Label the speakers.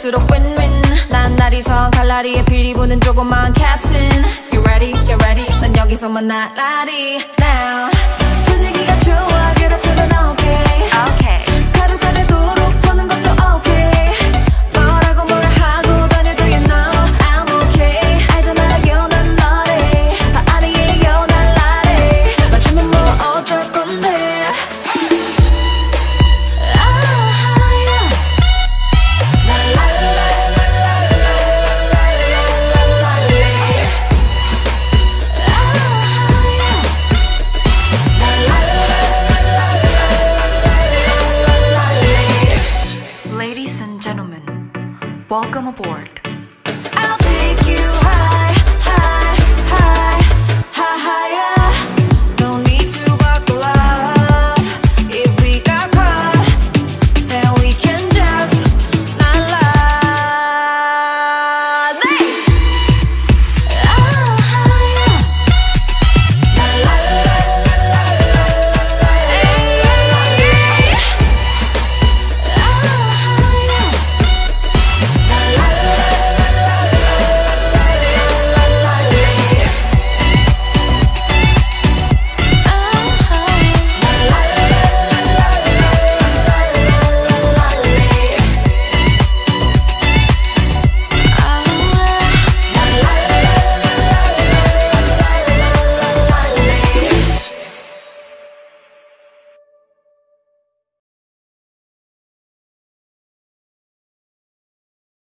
Speaker 1: 갈수록 win-win 난 날이선 칼라리에 피리 부는 조그만 캡틴 You ready? You ready? 난 여기서만 날라리 Now
Speaker 2: Welcome aboard.